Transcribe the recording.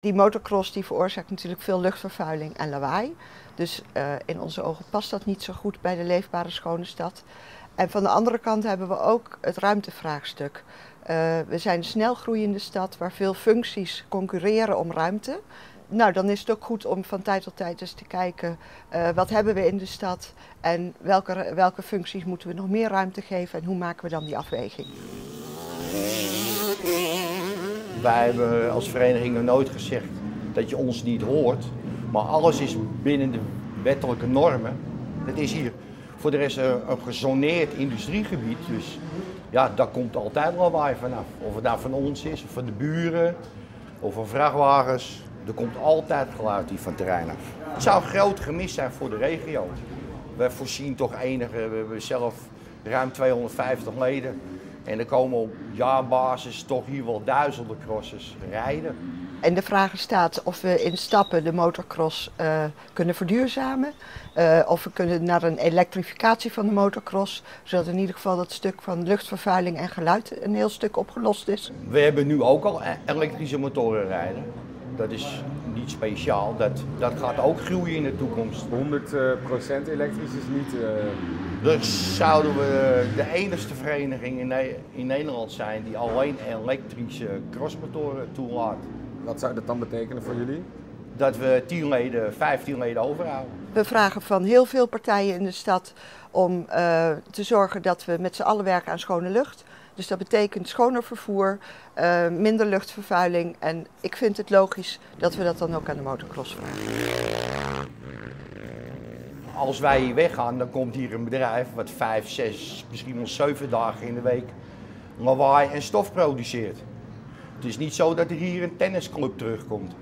Die motocross die veroorzaakt natuurlijk veel luchtvervuiling en lawaai. Dus uh, in onze ogen past dat niet zo goed bij de leefbare schone stad. En van de andere kant hebben we ook het ruimtevraagstuk. Uh, we zijn een snel groeiende stad waar veel functies concurreren om ruimte. Nou, dan is het ook goed om van tijd tot tijd eens te kijken uh, wat hebben we in de stad en welke, welke functies moeten we nog meer ruimte geven en hoe maken we dan die afweging. Wij hebben als vereniging nooit gezegd dat je ons niet hoort, maar alles is binnen de wettelijke normen. Het is hier voor de rest een, een gezoneerd industriegebied, dus ja, daar komt altijd lawaai vanaf. Of het nou van ons is, of van de buren, of van vrachtwagens. Er komt altijd geluid die van het terrein af. Het zou groot gemis zijn voor de regio. We voorzien toch enige, we hebben zelf ruim 250 leden. En er komen op jaarbasis toch hier wel duizenden crossers rijden. En de vraag staat of we in stappen de motocross uh, kunnen verduurzamen. Uh, of we kunnen naar een elektrificatie van de motocross. Zodat in ieder geval dat stuk van luchtvervuiling en geluid een heel stuk opgelost is. We hebben nu ook al elektrische motoren rijden. Dat is niet speciaal. Dat, dat gaat ook groeien in de toekomst. 100% elektrisch is niet. Uh... Dus zouden we de enige vereniging in, in Nederland zijn die alleen elektrische crossmotoren toelaat. Wat zou dat dan betekenen voor jullie? Dat we 10 leden, 15 leden overhouden. We vragen van heel veel partijen in de stad om uh, te zorgen dat we met z'n allen werken aan schone lucht. Dus dat betekent schoner vervoer, uh, minder luchtvervuiling. En ik vind het logisch dat we dat dan ook aan de motocross vragen. Als wij hier weggaan, dan komt hier een bedrijf wat vijf, zes, misschien wel zeven dagen in de week lawaai en stof produceert. Het is niet zo dat er hier een tennisclub terugkomt.